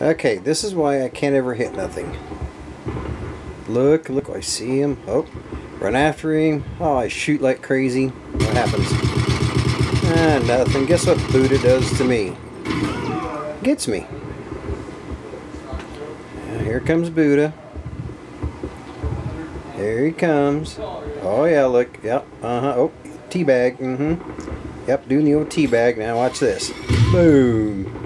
Okay, this is why I can't ever hit nothing. Look, look, I see him. Oh, run after him. Oh, I shoot like crazy. What happens? Ah, nothing. Guess what Buddha does to me? Gets me. Ah, here comes Buddha. Here he comes. Oh yeah, look. Yep. Uh-huh. Oh, teabag. Mm-hmm. Yep, doing the old teabag. Now watch this. Boom.